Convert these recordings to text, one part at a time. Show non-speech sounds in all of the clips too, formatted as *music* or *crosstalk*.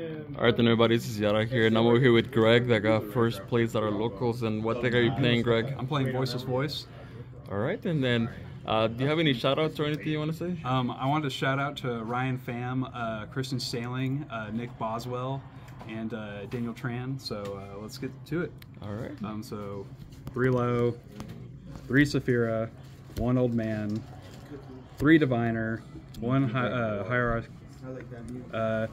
Alright then everybody, this is Yara here and I'm over here with Greg that got first place at our locals and what deck are you playing Greg? I'm playing Voiceless Voice. Alright and then uh, do you have any shout outs or anything you want to say? Um, I wanted to shout out to Ryan Pham, uh, Kristen Sailing, uh, Nick Boswell, and uh, Daniel Tran. So uh, let's get to it. Alright. Um, so three low, three Saffira, one old man, three diviner, one hi- uh, hierarchy. Uh,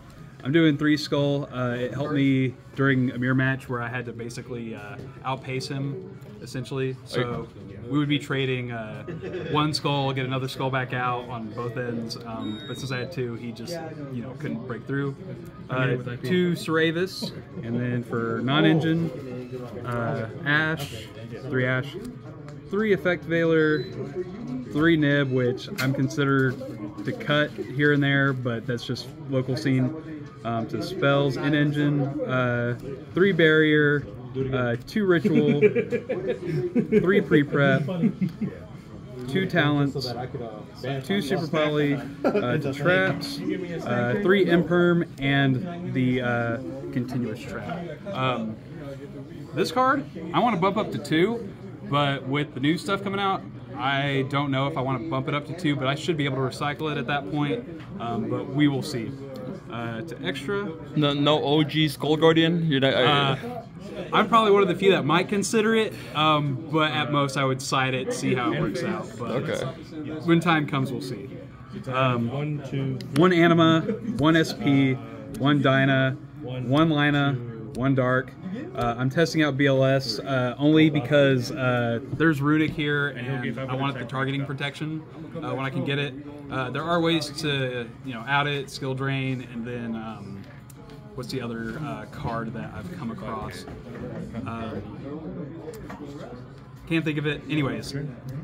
I'm doing three skull. Uh, it helped me during a mirror match where I had to basically uh, outpace him, essentially. So we would be trading uh, one skull, get another skull back out on both ends. Um, but since I had two, he just you know couldn't break through. Uh, two Sauravis, and then for non-engine, uh, Ash, three Ash, three Effect Veiler, three Nib, which I'm considered to cut here and there, but that's just local scene. Um, to spells in engine, uh, three barrier, uh, two ritual, *laughs* three pre prep, two talents, two super poly, uh, *laughs* traps, uh, three imperm, and the uh, continuous trap. Um, this card, I want to bump up to two, but with the new stuff coming out, I don't know if I want to bump it up to two, but I should be able to recycle it at that point. Um, but we will see. Uh, to extra, No, no OG Skull Guardian? You're not, uh, I'm probably one of the few that might consider it, um, but at most I would side it, see how it works out. But Okay. when time comes, we'll see. Um, One, two, one anima, one SP, one Dyna, one Lina, one Dark. Uh, I'm testing out BLS uh, only because uh, there's Runic here, and I wanted the targeting protection uh, when I can get it. Uh, there are ways to you know out it, skill drain, and then um, what's the other uh, card that I've come across? Um, can't think of it. Anyways,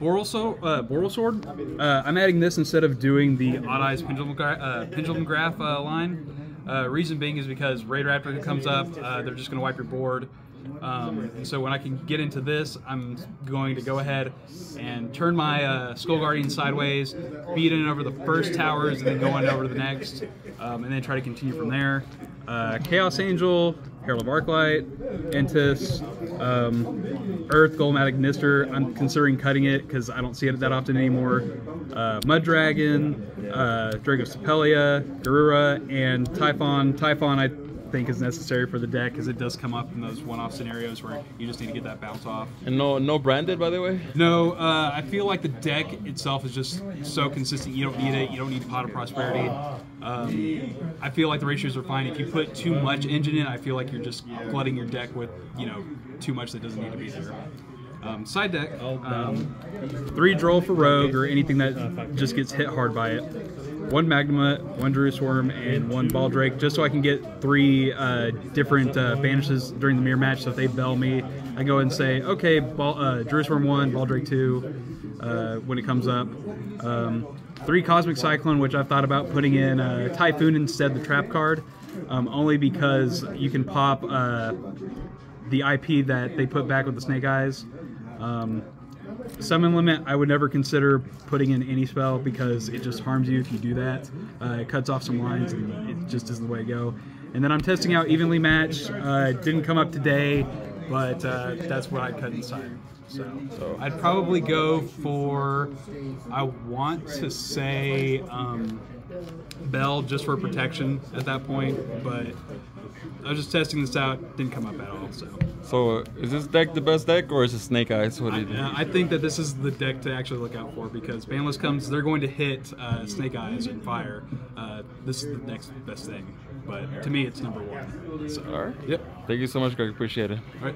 Boral, so, uh, Boral Sword. Uh, I'm adding this instead of doing the Odd Eyes Pendulum, gra- uh, pendulum Graph uh, line. Uh, reason being is because Raidraptor comes up, uh, they're just going to wipe your board. Um, so when I can get into this, I'm going to go ahead and turn my uh, Skull Guardian sideways, beat in over the first towers, and then go on over to the next, um, and then try to continue from there. Uh, Chaos Angel, Herald of Arclight, Entis, um, Earth, Golematic Nister. I'm considering cutting it because I don't see it that often anymore. Uh, Mud Dragon, uh, Dragostapelia, Garura, and Typhon. Typhon, I think, is necessary for the deck because it does come up in those one-off scenarios where you just need to get that bounce off. and no, no branded by the way? No, uh, I feel like the deck itself is just so consistent. You don't need it. You don't need Pot of Prosperity. Um, I feel like the ratios are fine. If you put too much engine in, I feel like you're just flooding your deck with you know too much that doesn't need to be there. Um, side deck, um, three Droll for Rogue or anything that just gets hit hard by it. One Magnamut, one Druiswurm, and one Baldrake, just so I can get three uh, different uh, banishes during the mirror match. So if they bell me, I go and say, okay, Ball, uh, Druiswurm one, Baldrake two, uh, when it comes up. Um, three Cosmic Cyclone, which I've thought about putting in uh, Typhoon instead the Trap card, um, only because you can pop uh, the IP that they put back with the Snake Eyes. Um, summon limit, I would never consider putting in any spell because it just harms you if you do that. Uh, it cuts off some lines and it just isn't the way to go. And then I'm testing out evenly matched. Uh, didn't come up today, but uh, that's what I cut inside. So, so I'd probably go for, I want to say um, Bell just for protection at that point, but I was just testing this out, didn't come up at all. So. So is this deck the best deck or is it Snake Eyes? What do you think? Uh, I think that this is the deck to actually look out for because Banless comes, they're going to hit uh, Snake Eyes and Fire. Uh, this is the next best thing, but to me, it's number one. So, Alright. yep. Thank you so much Greg, appreciate it. All right.